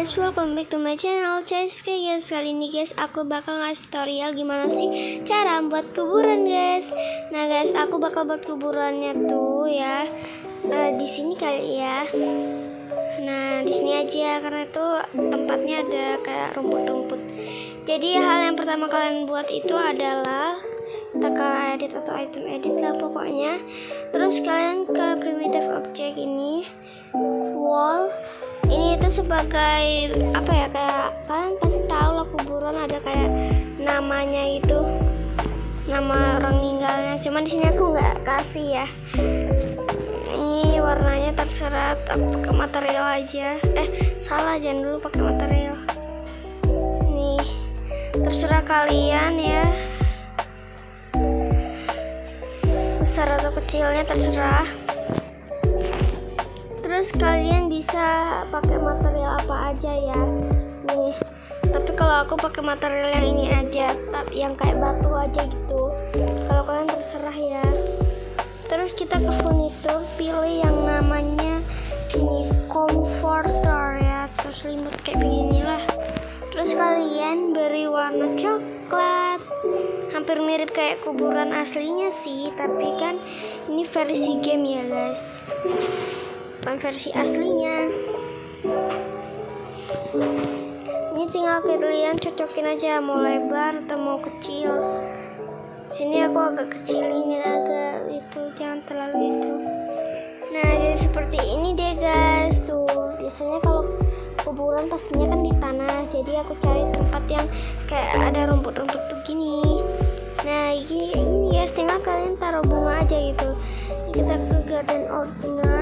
welcome back to my channel. Oke guys, kali ini guys. Aku bakal ngasih tutorial gimana sih cara buat kuburan guys. Nah guys, aku bakal buat kuburannya tuh ya. Uh, Di sini kali ya. Nah, di sini aja karena itu tempatnya ada kayak rumput-rumput. Jadi hal yang pertama kalian buat itu adalah kita edit atau item edit lah pokoknya. Terus kalian ke primitive object ini wall ini itu sebagai apa ya kayak kalian pasti tahu lah kuburan ada kayak namanya itu nama orang meninggalnya cuman di sini aku nggak kasih ya. Ini warnanya terserah pakai material aja. Eh salah jangan dulu pakai material. Nih terserah kalian ya. Besar atau kecilnya terserah terus kalian bisa pakai material apa aja ya? Nih tapi kalau aku pakai material yang ini aja tapi yang kayak batu aja gitu. Kalau kalian terserah ya. Terus kita ke furniture pilih yang namanya ini comforter ya. Terus selimut kayak begini lah terus kalian beri warna coklat. Hampir mirip kayak kuburan aslinya sih tapi kan ini versi game ya guys bukan versi aslinya. Ini tinggal kalian cocokin aja mau lebar atau mau kecil. Sini aku agak kecil ini agak itu jangan terlalu itu. Nah jadi seperti ini deh guys. Tuh biasanya kalau kuburan pastinya kan di tanah. Jadi aku cari tempat yang kayak ada rumput-rumput begini. Nah ini, guys tinggal kalian taruh bunga aja gitu. Kita ke garden ordiner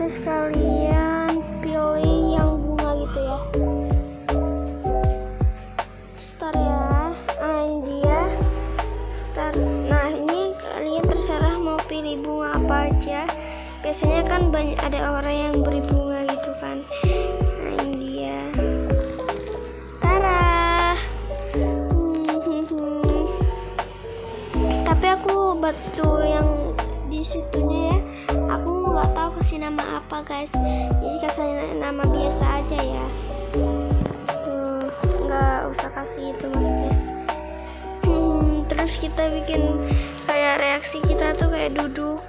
terus kalian pilih yang bunga gitu ya. Start ya. Ah ini dia. Start. Nah ini kalian terserah mau pilih bunga apa aja. Biasanya kan banyak ada orang yang beri bunga gitu kan. Nah ini Tara! Tapi aku batu yang di situnya ya. Aku nggak tahu kasih nama apa guys. Jadi kasih nama biasa aja ya. Tuh nggak usah kasih itu maksudnya. Hmm, terus kita bikin kayak reaksi kita tuh kayak duduk.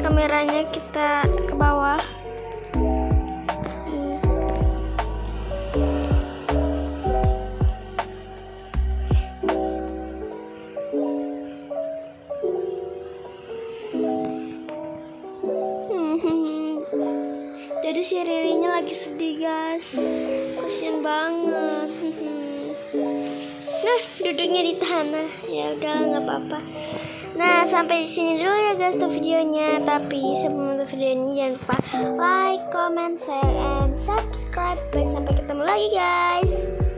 Kameranya kita ke bawah si Ririnya lagi sedih guys. Kasian banget. Nah duduknya di tanah. Ya udah nggak apa-apa. Nah sampai di sini dulu ya guys tuh videonya. Tapi sebelum itu video ini jangan lupa like comment share and subscribe. Bye, sampai ketemu lagi guys